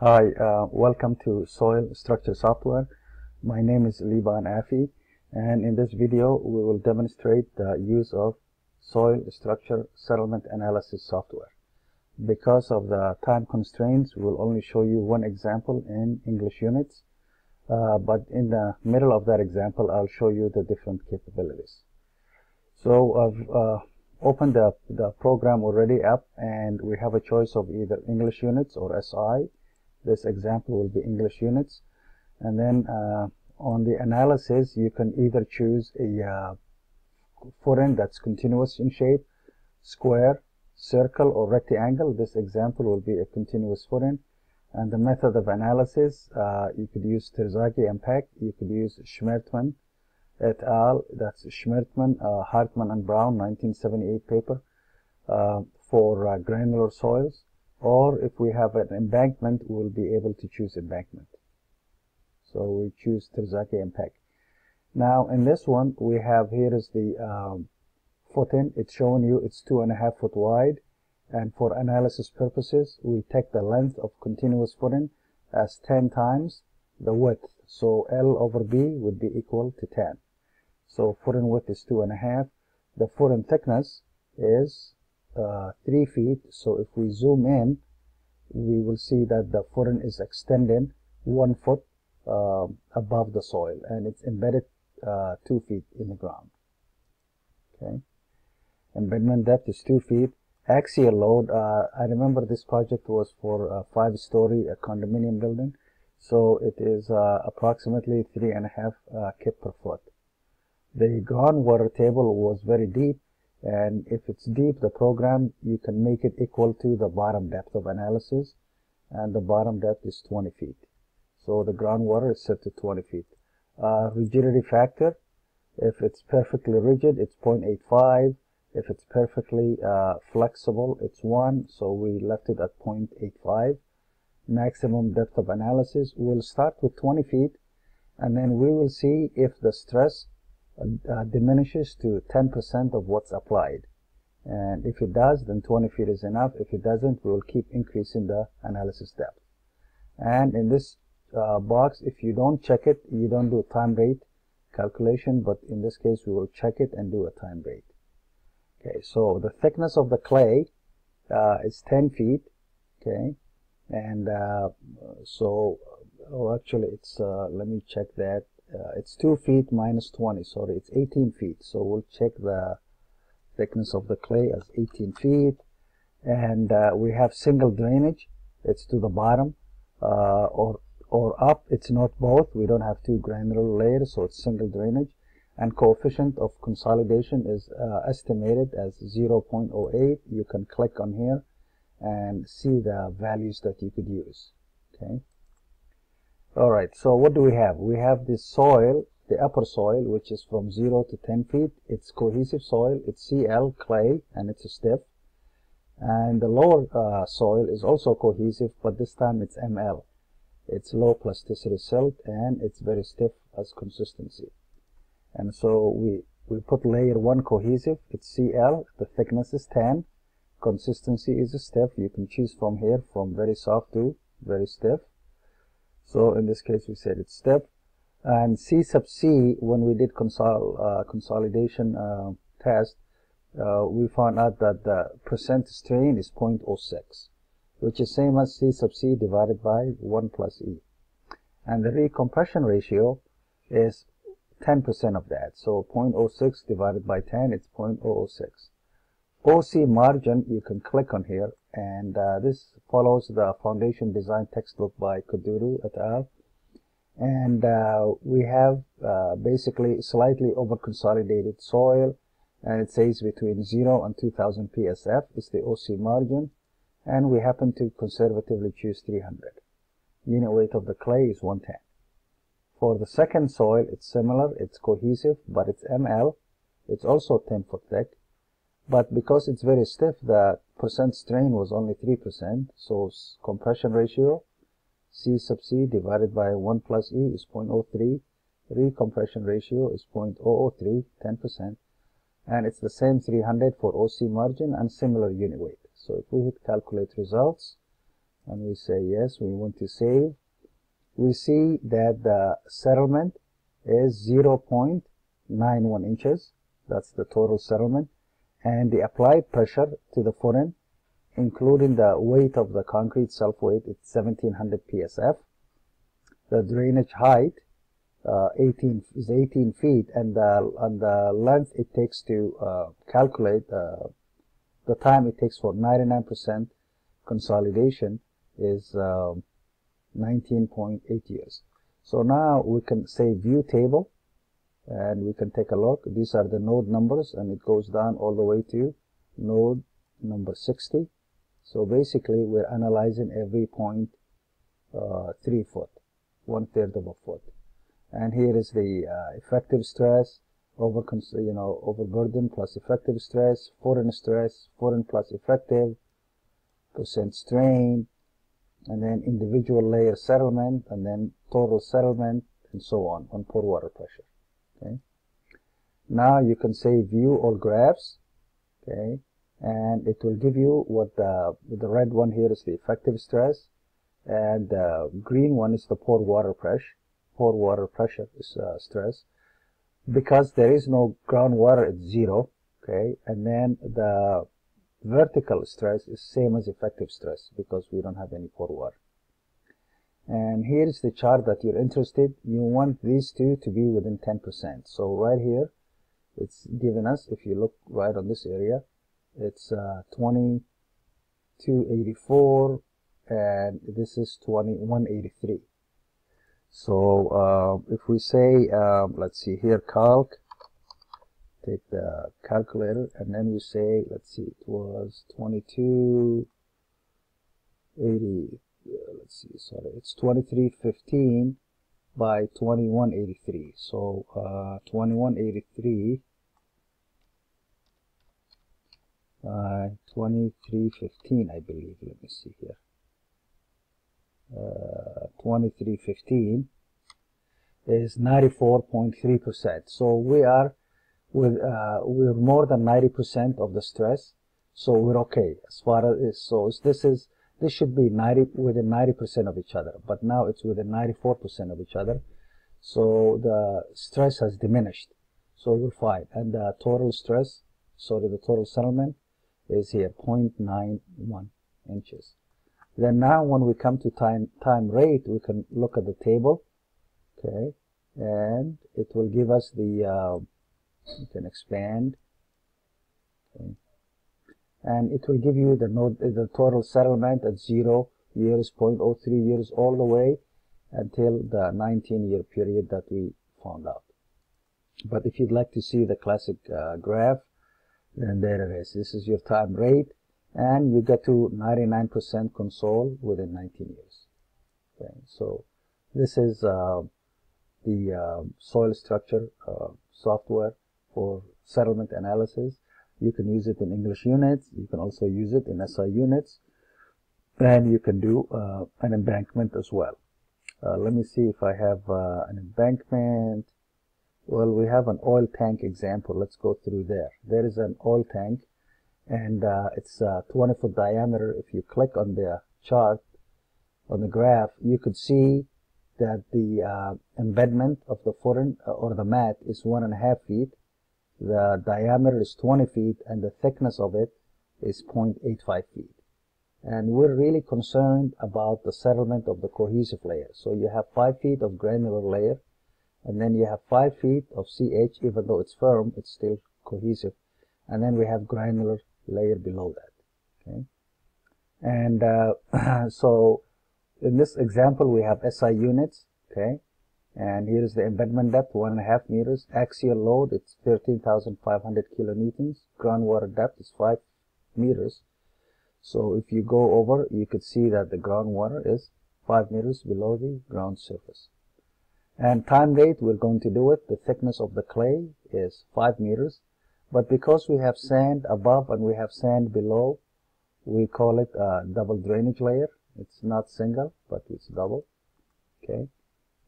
Hi, uh, welcome to Soil Structure Software. My name is Liban Afi and in this video we will demonstrate the use of Soil Structure Settlement Analysis software. Because of the time constraints, we'll only show you one example in English units, uh, but in the middle of that example I'll show you the different capabilities. So I've uh, opened the, the program already up and we have a choice of either English units or SI this example will be English units. And then uh, on the analysis, you can either choose a uh, footing that's continuous in shape, square, circle, or rectangle. This example will be a continuous footing. And the method of analysis, uh, you could use Terzaghi and Peck. You could use Schmertmann et al. That's Schmertmann, uh, Hartman and Brown, 1978 paper uh, for uh, granular soils or if we have an embankment we'll be able to choose embankment. So we choose Terzaghi and Peck now in this one we have here is the um, footing it's showing you it's two and a half foot wide. And for analysis purposes we take the length of continuous footing as 10 times the width. So L over B would be equal to 10 so footing width is two and a half. The footing thickness is uh, 3 feet. So if we zoom in we will see that the footing is extended 1 foot uh, above the soil and it's embedded uh, 2 feet in the ground. Okay. Embedment depth is 2 feet. Axial load uh, I remember this project was for a five story a condominium building. So it is uh, approximately three and a half kip per foot. The groundwater table was very deep and if it's deep the program you can make it equal to the bottom depth of analysis. And the bottom depth is 20 feet. So the groundwater is set to 20 feet. Uh, rigidity factor if it's perfectly rigid it's 0.85 if it's perfectly uh, flexible it's 1 so we left it at 0.85 maximum depth of analysis we'll start with 20 feet. And then we will see if the stress uh, diminishes to 10% of what's applied. And if it does, then 20 feet is enough. If it doesn't, we will keep increasing the analysis depth. And in this uh, box, if you don't check it, you don't do a time rate calculation, but in this case, we will check it and do a time rate. Okay, so the thickness of the clay uh, is 10 feet, okay, and uh, so, oh, actually, it's, uh, let me check that, uh, it's 2 feet minus 20 sorry it's 18 feet. So we'll check the thickness of the clay as 18 feet. And uh, we have single drainage. It's to the bottom uh, or or up. It's not both. We don't have two granular layers so it's single drainage. And coefficient of consolidation is uh, estimated as 0.08 you can click on here and see the values that you could use okay all right so what do we have? We have this soil the upper soil which is from 0 to 10 feet. It's cohesive soil. It's cl clay and it's stiff. And the lower uh, soil is also cohesive but this time it's ml it's low plasticity silt and it's very stiff as consistency. And so we we put layer 1 cohesive. It's cl the thickness is 10 consistency is a stiff. You can choose from here from very soft to very stiff so in this case, we said it's step. And C sub C, when we did consol uh, consolidation uh, test, uh, we found out that the percent strain is 0.06, which is same as C sub C divided by 1 plus E. And the recompression ratio is 10% of that. So 0.06 divided by 10, it's 0.006. OC margin, you can click on here and uh, this follows the foundation design textbook by Coduto et al. And uh, we have uh, basically slightly over consolidated soil and it says between 0 and 2000 PSF is the OC margin and we happen to conservatively choose 300. Unit weight of the clay is 110. For the second soil, it's similar, it's cohesive, but it's ML. It's also 10 foot thick but because it's very stiff the percent strain was only 3% so compression ratio C sub C divided by 1 plus E is 0.03 recompression ratio is 0.003 10% and it's the same 300 for OC margin and similar unit weight. So if we hit calculate results and we say yes we want to save we see that the settlement is 0.91 inches. That's the total settlement and the applied pressure to the footing including the weight of the concrete self weight it's 1700 psf the drainage height uh, 18 is 18 feet and the, and the length it takes to uh, calculate uh, the time it takes for 99% consolidation is 19.8 um, years. So now we can say view table and we can take a look. These are the node numbers and it goes down all the way to node number 60. So basically we're analyzing every point uh, 3 foot, one third of a foot. And here is the uh, effective stress, over you know overburden plus effective stress, foreign stress, foreign plus effective, percent strain, and then individual layer settlement, and then total settlement, and so on on pore water pressure. Okay. Now you can say view all graphs. Okay, and it will give you what the the red one here is the effective stress, and the green one is the pore water pressure. Pore water pressure is uh, stress because there is no groundwater at zero okay and then the vertical stress is same as effective stress because we don't have any pore water and here's the chart that you're interested. You want these two to be within 10% so right here it's given us if you look right on this area it's uh, 2284 and this is 2183 so uh, if we say, um, let's see here, calc, take the calculator, and then we say, let's see, it was 2280, uh, let's see, sorry, it's 2315 by 2183. So uh, 2183 by 2315, I believe. Let me see here. Uh, 2315 is 94.3%. So we are with uh, we're more than 90% of the stress. So we're okay as far as so this is this should be 90 within 90% of each other, but now it's within 94% of each other. So the stress has diminished. So we're fine. And the total stress, sorry, the total settlement is here 0.91 inches. Then now when we come to time, time rate, we can look at the table, okay, and it will give us the, uh, you can expand, okay, and it will give you the, the total settlement at 0 years, 0.03 years, all the way until the 19 year period that we found out. But if you'd like to see the classic uh, graph, then there it is. This is your time rate and you get to 99% console within 19 years. Okay, so this is uh, the uh, soil structure uh, software for settlement analysis. You can use it in English units. You can also use it in SI units. And you can do uh, an embankment as well. Uh, let me see if I have uh, an embankment. Well, we have an oil tank example. Let's go through there. There is an oil tank and uh, it's uh, 20 foot diameter. If you click on the chart, on the graph, you could see that the uh, embedment of the footing uh, or the mat is one and a half feet. The diameter is 20 feet and the thickness of it is 0.85 feet. And we're really concerned about the settlement of the cohesive layer. So you have 5 feet of granular layer and then you have 5 feet of CH, even though it's firm, it's still cohesive. And then we have granular layer below that. Okay, and uh, so in this example we have SI units. Okay, and here is the embedment depth one and a half meters. Axial load it's 13,500 kilonewtons. Groundwater depth is five meters. So if you go over, you could see that the groundwater is 5 meters below the ground surface. And time rate, we're going to do it. The thickness of the clay is 5 meters. But because we have sand above and we have sand below, we call it a double drainage layer. It's not single, but it's double. Okay.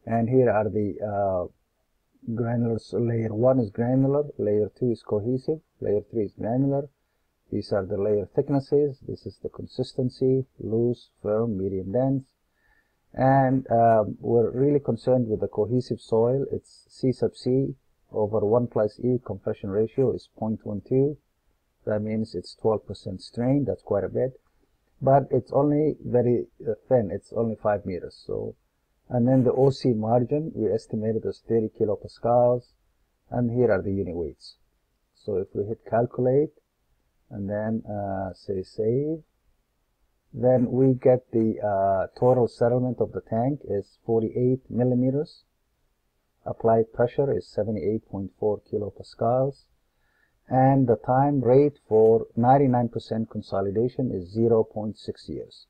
And here are the uh, granulars. Layer 1 is granular, layer 2 is cohesive, layer 3 is granular, These are the layer thicknesses. This is the consistency, loose, firm, medium dense. And um, we're really concerned with the cohesive soil. It's C sub C over 1 plus E compression ratio is 0.12. That means it's 12% strain. That's quite a bit. But it's only very uh, thin. It's only 5 meters. So, And then the OC margin, we estimated as 30 kilopascals. And here are the unit weights. So if we hit calculate, and then uh, say save then we get the uh, total settlement of the tank is 48 millimeters applied pressure is 78.4 kilopascals and the time rate for 99% consolidation is 0.6 years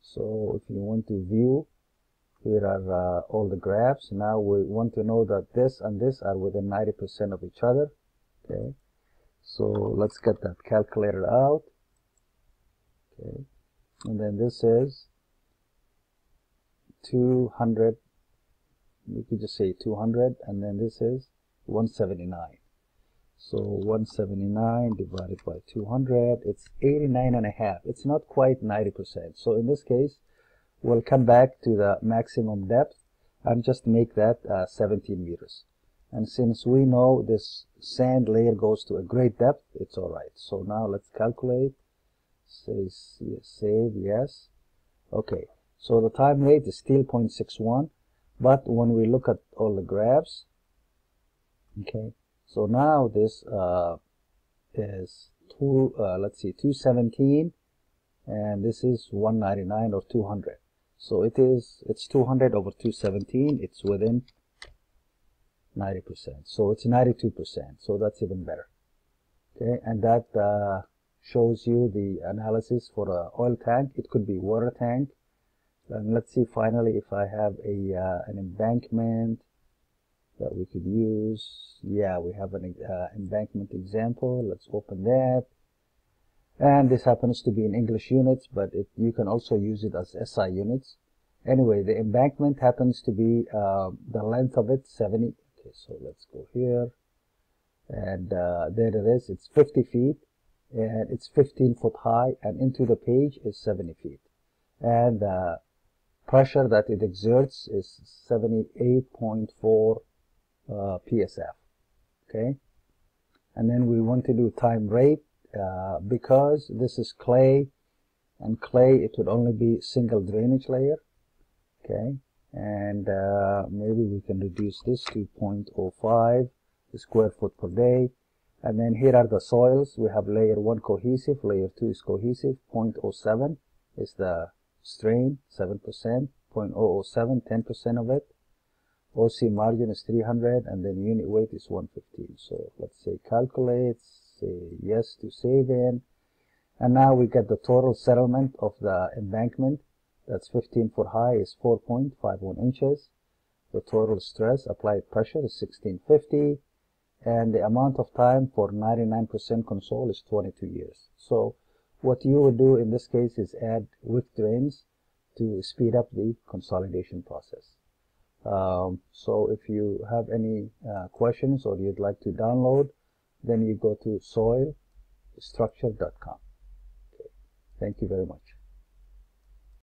so if you want to view here are uh, all the graphs now we want to know that this and this are within 90% of each other okay so let's get that calculated out. Okay. And then this is 200, we could just say 200, and then this is 179. So 179 divided by 200, it's 89 and a half. It's not quite 90%. So in this case, we'll come back to the maximum depth and just make that uh, 17 meters. And since we know this sand layer goes to a great depth it's all right. So now let's calculate. Say save yes. Okay. So the time rate is still 0.61 but when we look at all the graphs okay so now this uh, is two uh, let's see 217 and this is 199 or 200 so it is it's 200 over 217 it's within 90%. So it's 92%. So that's even better. Okay, and that uh, shows you the analysis for a oil tank. It could be water tank. And let's see finally if I have a uh, an embankment that we could use. Yeah, we have an uh, embankment example. Let's open that. And this happens to be in English units, but it, you can also use it as SI units. Anyway, the embankment happens to be uh, the length of it 70 okay so let's go here. And uh, there it is it's 50 feet and it's 15 foot high and into the page is 70 feet. And the pressure that it exerts is 78.4 uh, psf okay? And then we want to do time rate uh, because this is clay and clay it would only be single drainage layer okay? And uh, maybe we can reduce this to 0.05 square foot per day. And then here are the soils. We have layer 1 cohesive layer 2 is cohesive. 0.07 is the strain 7% 0.007 10% of it. OC margin is 300 and then unit weight is 115 so let's say calculate say yes to save in and now we get the total settlement of the embankment that's 15 foot high is 4.51 inches. The total stress applied pressure is 1650 and the amount of time for 99% console is 22 years. So what you would do in this case is add wick drains to speed up the consolidation process. Um, so if you have any uh, questions or you'd like to download, then you go to soilstructure.com. Okay. Thank you very much.